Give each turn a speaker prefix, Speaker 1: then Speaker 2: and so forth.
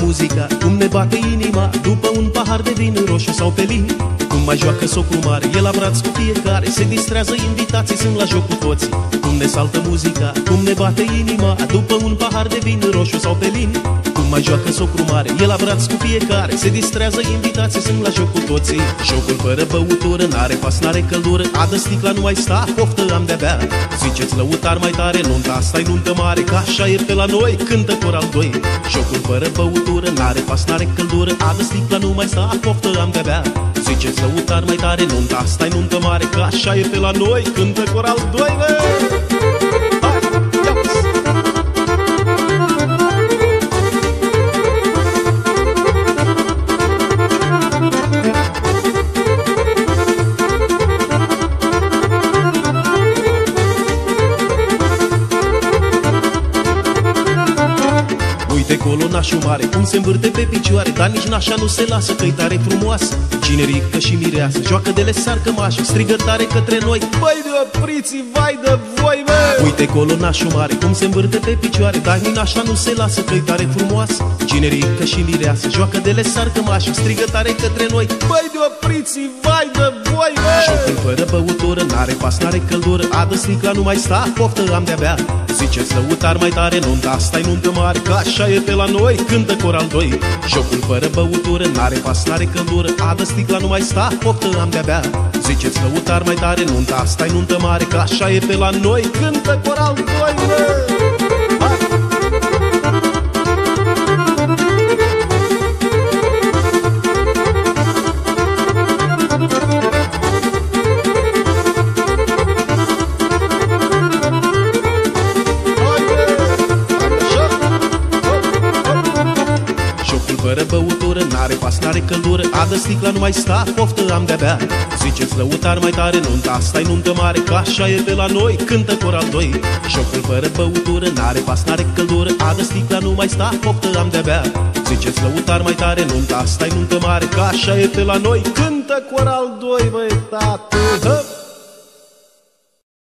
Speaker 1: muzica, cum ne bate inima După un pahar de vin roșu sau pelin Cum mai joacă socul mare, el la braț cu fiecare Se distrează invitații, sunt la joc cu toții. Cum ne saltă muzica, cum ne bate inima După un pahar de vin roșu sau pelin Cum mai joacă socul mare, el la braț cu fiecare Se distrează invitații, sunt la joc cu toții. Jocul fără băutură, n-are pas, n-are căldură Adă sticla, nu mai sta, poftă am de-abia. Ziceți lăutar mai tare, nunta asta-i nuntă mare Ca așa e pe la noi, cântă coral 2 Jocul fără băutură, n-are pas, n-are căldură Adă sticla, nu mai sta, poftă am de-abia. Ziceți lăutar mai tare, nunta asta-i nuntă mare Ca așa e pe la noi, cântă coral 2 Hai, ia colonașul mare, cum se învârte pe picioare Dar nici nașa nu se lasă, că tare frumoasă Cine rică și mireasă, joacă de le sarcă mașă Strigă tare către noi Băi de opriți, vai de voi, bă! Uite colonașul mare, cum se învârte pe picioare Dar nici nașa nu se lasă, că tare frumoasă Cine rică și mireasă, joacă de le sarcă mașă Strigă tare către noi Băi de opriți, vai de voi, bă! Jocul fără băutură, n-are pas, n-are căldură Adă sticla, nu mai sta, poftă am de-abia. Ziceți lăutar mai tare, nunta asta-i nuntă mare Că așa e pe la noi, cântă coral 2 Jocul fără băutură, n-are pas, n-are căldură Adă sticla, nu mai sta, poftă am de-abia. Ziceți lăutar mai tare, nunta asta-i nuntă mare Că așa e pe la noi, cântă coral 2 bă! Fără băutură, n-are pas, n-are căldură Adă sticla, nu mai sta, poftă am de-abia. Ziceți lăutar mai tare, nunta asta-i nuntă mare Că așa e pe la noi, cântă coral 2 Jocul fără băutură, n-are pas, n-are căldură Adă sticla, nu mai sta, poftă am de-abia. Ziceți lăutar mai tare, nunta asta-i nuntă mare Că așa e pe la noi, cântă coral 2 Băi, tată, hă!